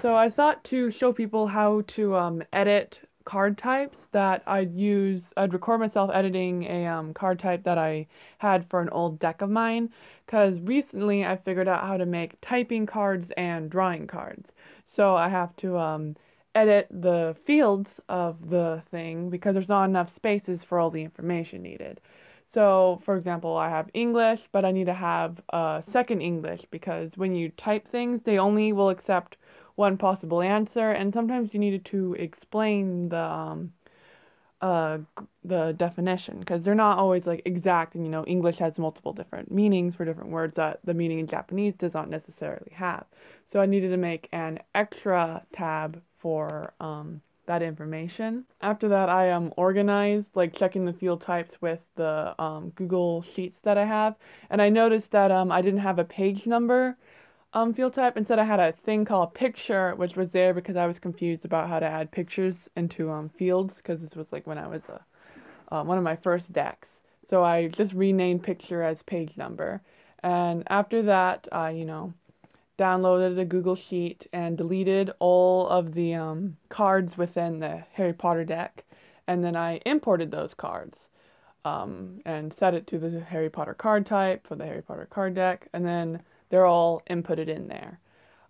So I thought to show people how to um, edit card types that I'd use, I'd record myself editing a um, card type that I had for an old deck of mine because recently I figured out how to make typing cards and drawing cards. So I have to um, edit the fields of the thing because there's not enough spaces for all the information needed. So, for example, I have English, but I need to have a second English because when you type things, they only will accept one possible answer, and sometimes you needed to explain the um, uh, the definition because they're not always like exact, and you know English has multiple different meanings for different words that the meaning in Japanese does not necessarily have. So I needed to make an extra tab for um, that information. After that, I um organized like checking the field types with the um, Google Sheets that I have, and I noticed that um I didn't have a page number um, field type. Instead, I had a thing called picture, which was there because I was confused about how to add pictures into um, fields because this was like when I was a, uh, one of my first decks. So I just renamed picture as page number. And after that, I, you know, downloaded a Google Sheet and deleted all of the um, cards within the Harry Potter deck. And then I imported those cards um, and set it to the Harry Potter card type for the Harry Potter card deck. And then they're all inputted in there.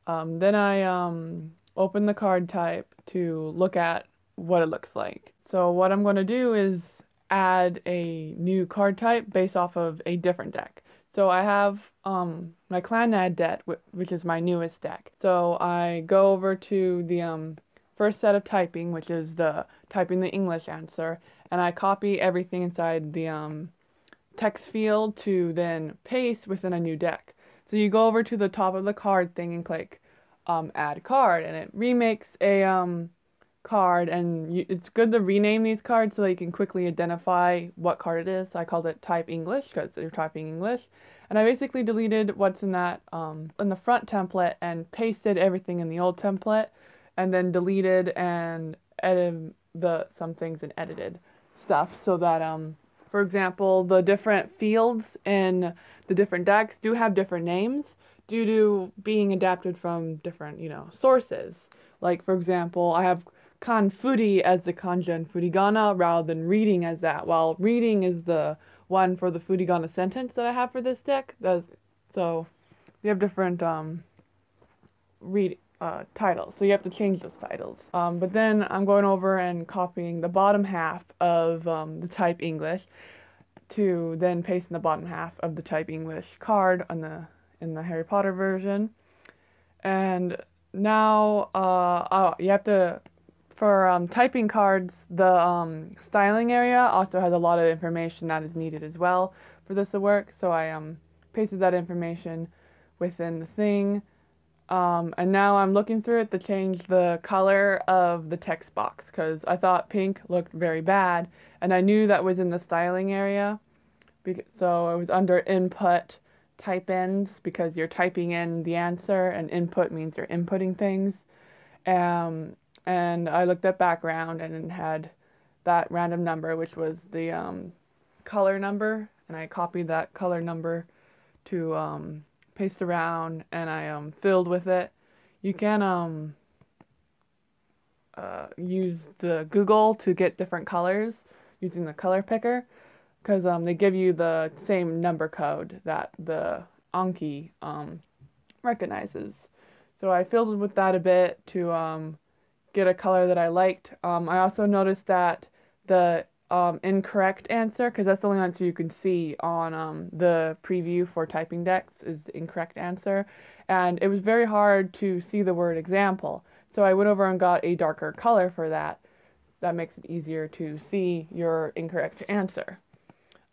Um, then I um, open the card type to look at what it looks like. So what I'm going to do is add a new card type based off of a different deck. So I have um, my Clannad deck, which is my newest deck. So I go over to the um, first set of typing, which is the typing the English answer, and I copy everything inside the um, text field to then paste within a new deck. So you go over to the top of the card thing and click um, add card and it remakes a um, card and you, it's good to rename these cards so that you can quickly identify what card it is. So I called it type English because you're typing English. And I basically deleted what's in that um, in the front template and pasted everything in the old template and then deleted and edited the some things and edited stuff so that um for example, the different fields in the different decks do have different names due to being adapted from different, you know, sources. Like, for example, I have Kanfuri as the kanji and furigana rather than reading as that, while reading is the one for the furigana sentence that I have for this deck. That's, so, they have different um, read uh, titles, so you have to change those titles. Um, but then I'm going over and copying the bottom half of um, the type English to then paste in the bottom half of the type English card on the in the Harry Potter version. And now uh, oh, you have to for um, typing cards, the um, styling area also has a lot of information that is needed as well for this to work. So I um, pasted that information within the thing. Um, and now I'm looking through it to change the color of the text box because I thought pink looked very bad and I knew that was in the styling area. So it was under input type ins because you're typing in the answer and input means you're inputting things. Um, and I looked at background and had that random number which was the um, color number and I copied that color number to um, paste around and I um, filled with it. You can um, uh, use the Google to get different colors using the color picker because um, they give you the same number code that the Anki um, recognizes. So I filled with that a bit to um, get a color that I liked. Um, I also noticed that the um, incorrect answer, because that's the only answer you can see on um, the preview for typing decks, is the incorrect answer. And it was very hard to see the word example. So I went over and got a darker color for that. That makes it easier to see your incorrect answer.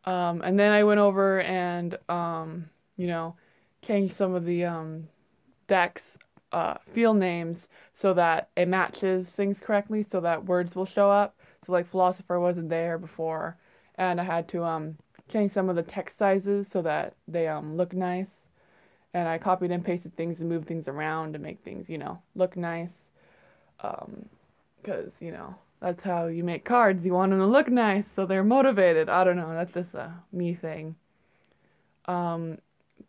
Um, and then I went over and, um, you know, changed some of the um, decks uh, field names so that it matches things correctly so that words will show up. So like philosopher wasn't there before, and I had to um change some of the text sizes so that they um look nice. And I copied and pasted things and moved things around to make things, you know, look nice. Um, cause you know that's how you make cards. You want them to look nice, so they're motivated. I don't know. That's just a me thing. Um,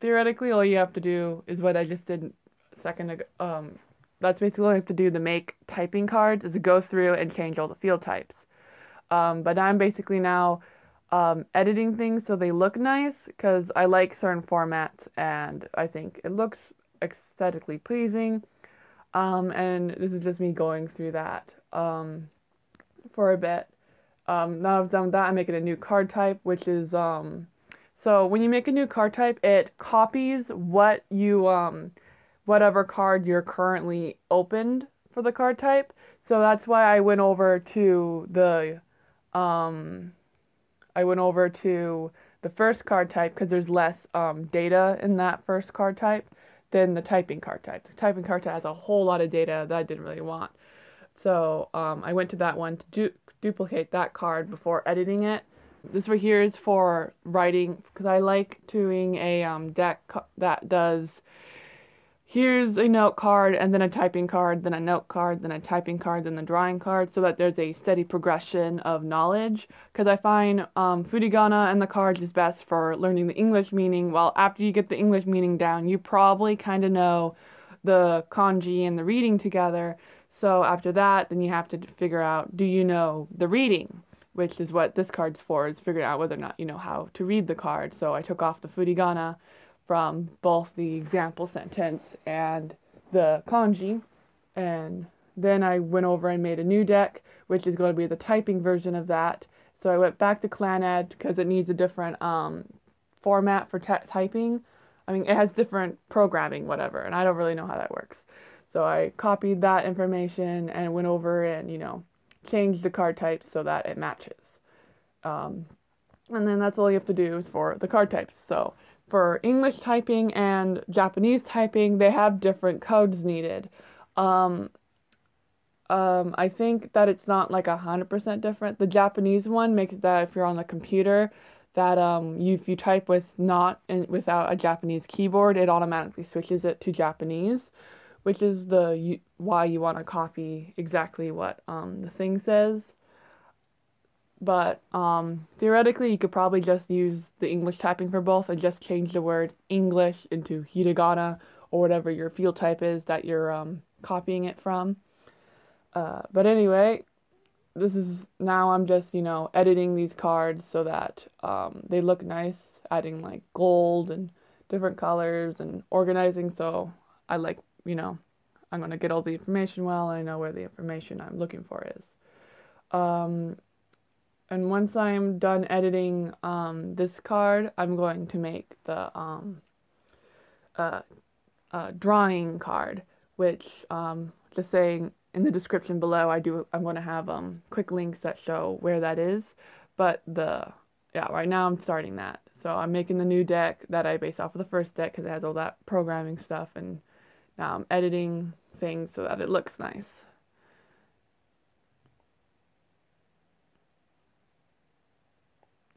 theoretically, all you have to do is what I just did a second ago, um, that's basically all you have to do to make typing cards is go through and change all the field types. Um, but I'm basically now um, editing things so they look nice because I like certain formats and I think it looks aesthetically pleasing. Um, and this is just me going through that um, for a bit. Um, now I've done that, I'm making a new card type, which is um, so when you make a new card type, it copies what you um, whatever card you're currently opened for the card type. So that's why I went over to the um, I went over to the first card type because there's less um, data in that first card type than the typing card type. The typing card type has a whole lot of data that I didn't really want. So um, I went to that one to du duplicate that card before editing it. This right here is for writing because I like doing a um, deck that does here's a note card and then a typing card, then a note card, then a typing card, then the drawing card, so that there's a steady progression of knowledge. Because I find um, furigana and the cards is best for learning the English meaning, while after you get the English meaning down, you probably kind of know the kanji and the reading together. So after that, then you have to figure out, do you know the reading? Which is what this card's for, is figuring out whether or not you know how to read the card. So I took off the furigana from both the example sentence and the kanji. And then I went over and made a new deck, which is going to be the typing version of that. So I went back to Clannad because it needs a different um, format for typing. I mean, it has different programming, whatever, and I don't really know how that works. So I copied that information and went over and, you know, changed the card type so that it matches. Um, and then that's all you have to do is for the card types. So for English typing and Japanese typing, they have different codes needed. Um, um, I think that it's not like a hundred percent different. The Japanese one makes it that if you're on the computer, that um, you, if you type with not in, without a Japanese keyboard, it automatically switches it to Japanese, which is the why you want to copy exactly what um, the thing says but um, theoretically you could probably just use the English typing for both and just change the word English into hiragana or whatever your field type is that you're um, copying it from. Uh, but anyway, this is now I'm just, you know, editing these cards so that um, they look nice, adding like gold and different colors and organizing so I like, you know, I'm going to get all the information well. I know where the information I'm looking for is. Um, and once I'm done editing um, this card, I'm going to make the um, uh, uh, drawing card, which um, just saying in the description below, I do. I'm going to have um, quick links that show where that is. But the yeah, right now I'm starting that. So I'm making the new deck that I base off of the first deck because it has all that programming stuff, and now I'm editing things so that it looks nice.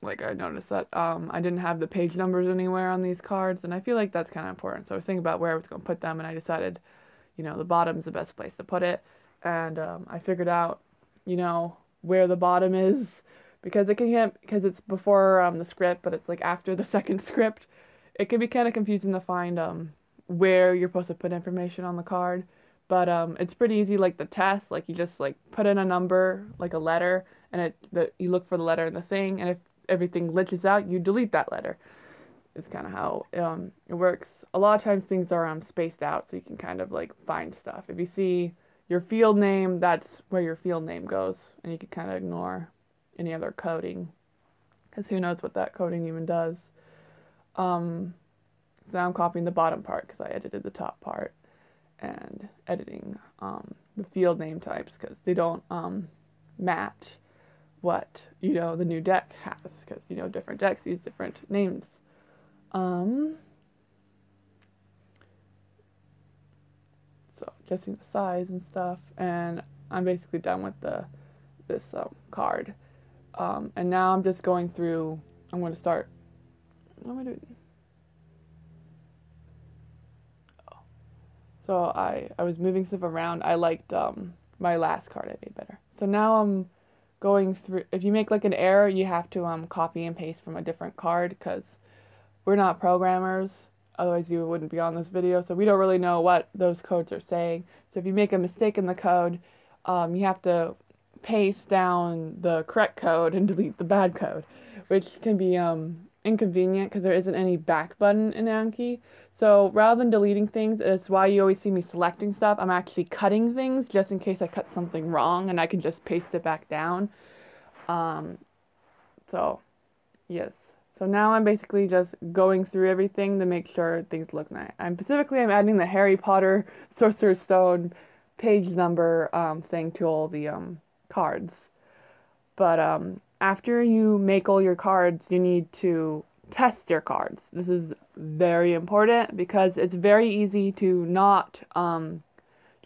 Like I noticed that um, I didn't have the page numbers anywhere on these cards, and I feel like that's kind of important. So I was thinking about where I was going to put them, and I decided, you know, the bottom is the best place to put it, and um, I figured out, you know, where the bottom is because it can get because it's before um, the script, but it's like after the second script. It can be kind of confusing to find um, where you're supposed to put information on the card, but um, it's pretty easy. Like the test, like you just like put in a number, like a letter, and it the, you look for the letter in the thing, and if everything glitches out, you delete that letter. It's kind of how um, it works. A lot of times things are um, spaced out so you can kind of like find stuff. If you see your field name, that's where your field name goes, and you can kind of ignore any other coding because who knows what that coding even does. Um, so now I'm copying the bottom part because I edited the top part and editing um, the field name types because they don't um, match what you know the new deck has because you know different decks use different names. Um, so guessing the size and stuff, and I'm basically done with the this um, card. Um, and now I'm just going through. I'm going to start. What am I doing? Oh. So I I was moving stuff around. I liked um, my last card I made better. So now I'm going through if you make like an error you have to um copy and paste from a different card because we're not programmers Otherwise, you wouldn't be on this video. So we don't really know what those codes are saying. So if you make a mistake in the code, um, you have to paste down the correct code and delete the bad code, which can be um, inconvenient because there isn't any back button in Anki. So rather than deleting things, it's why you always see me selecting stuff. I'm actually cutting things just in case I cut something wrong and I can just paste it back down. Um, so, yes. So now I'm basically just going through everything to make sure things look nice. I'm specifically I'm adding the Harry Potter Sorcerer's Stone page number um, thing to all the um, cards. But um, after you make all your cards, you need to test your cards. This is very important because it's very easy to not um,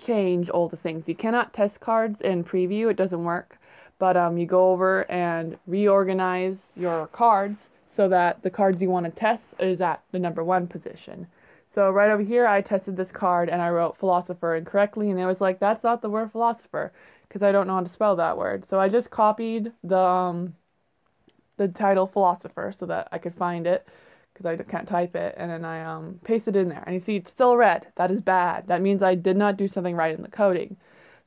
change all the things. You cannot test cards in preview, it doesn't work. But um, you go over and reorganize your cards so that the cards you want to test is at the number one position. So right over here, I tested this card and I wrote philosopher incorrectly, and it was like, that's not the word philosopher because I don't know how to spell that word. So I just copied the um, the title philosopher so that I could find it because I can't type it, and then I um, pasted it in there. And you see, it's still red. That is bad. That means I did not do something right in the coding.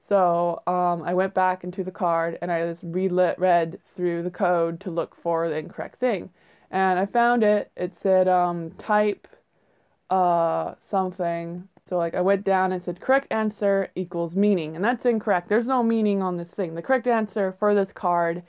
So um, I went back into the card and I just relit read through the code to look for the incorrect thing, and I found it. It said um, type uh, something so like I went down and said correct answer equals meaning, and that's incorrect. There's no meaning on this thing. The correct answer for this card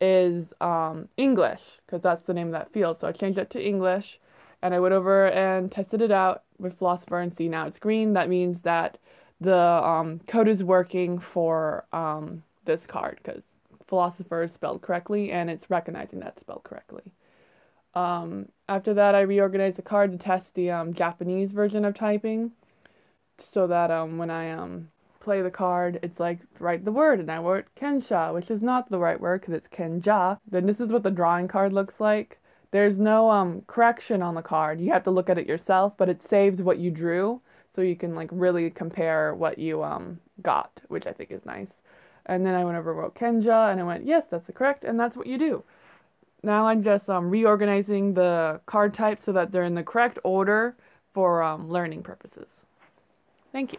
is um, English because that's the name of that field. So I changed it to English, and I went over and tested it out with Philosopher and see now it's green. That means that the um, code is working for um, this card because Philosopher is spelled correctly and it's recognizing that spelled correctly. Um, after that, I reorganized the card to test the um, Japanese version of typing so that um when I um play the card, it's like write the word, and I wrote Kensha, which is not the right word because it's Kenja. Then this is what the drawing card looks like. There's no um correction on the card. You have to look at it yourself, but it saves what you drew, so you can like really compare what you um got, which I think is nice. And then I went over wrote Kenja, and I went yes, that's the correct, and that's what you do. Now I'm just um, reorganizing the card types so that they're in the correct order for um, learning purposes. Thank you.